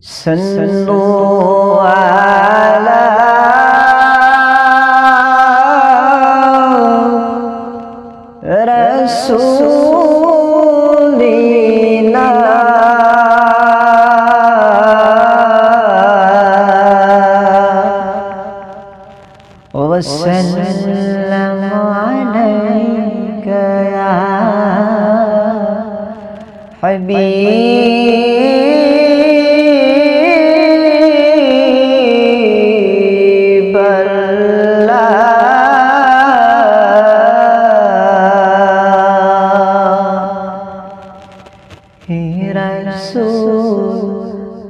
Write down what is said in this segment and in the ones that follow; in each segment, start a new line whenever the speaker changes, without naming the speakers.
صلوا على رسولنا. وسلم عليك يا حبيب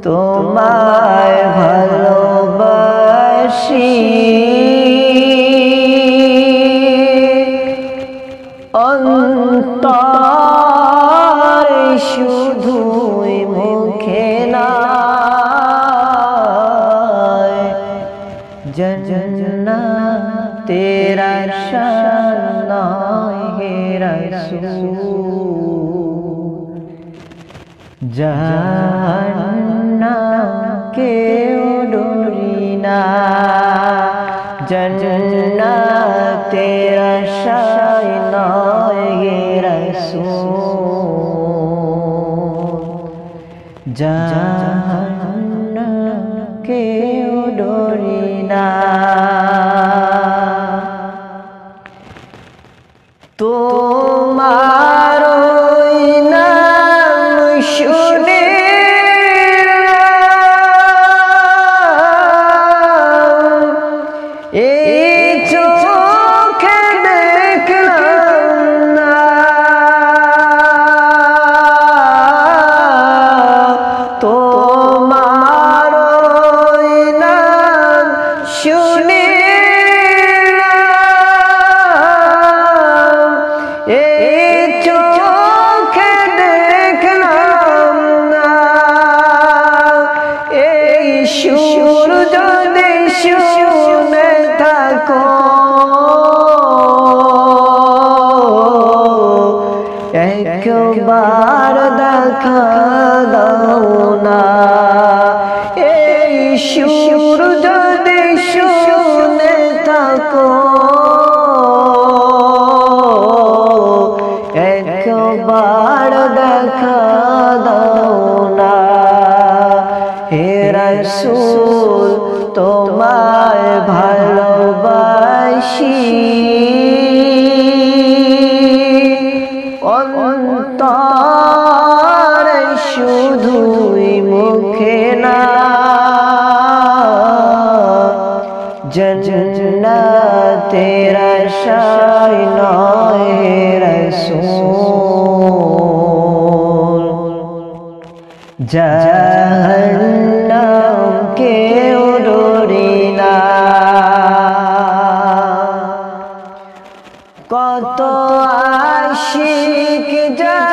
তোমায় ভালোবাসি। অন্তর শুধুই মুখে তেরা শান হে রাসূল। জান্না কেউ ডরি না জন্না তেরা শাই নয় রসূল। জান্না কেউ ডরি না একবার দেখা দাও না। এই সুর রসূল তোমায় ভালোবাসি। অন্তর শুধুই মুখে না জন্না তেরা শাই নয় রসূল। জাহান্নাম আশিক যায়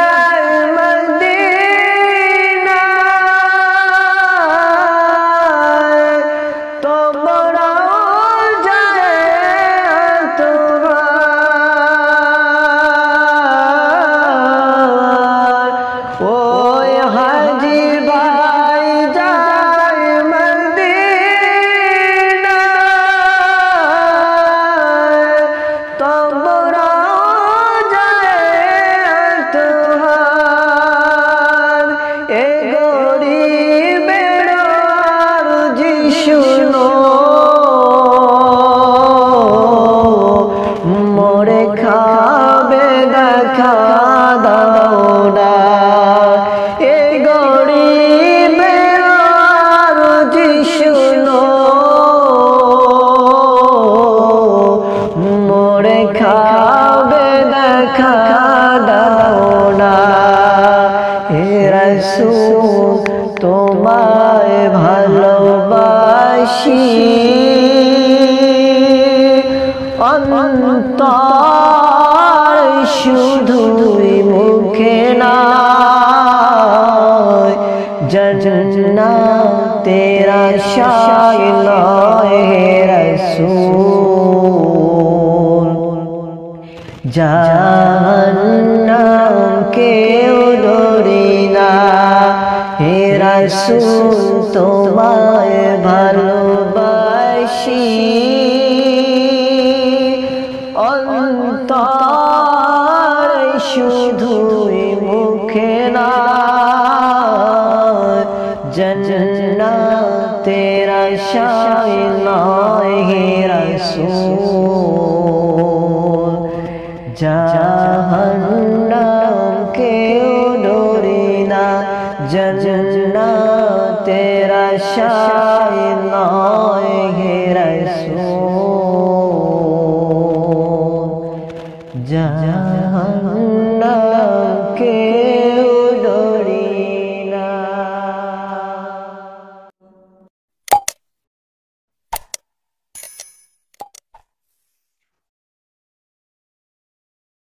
মোরে খাবে দেখা দাও না হে রসূল, তোমায় ভালোবাসি। অন্তর শুধুই মুখে না জন্না তেরা শাই নয় হে রসূল। জাহান্নাম কেউ ডরি না। হে রাসূল, তোমায় ভালোবাসি। অন্তর শুধুই মুখে না। জন্না তেরা শায় নয় হে রসূল। তেরা শায় নয় হে রসূল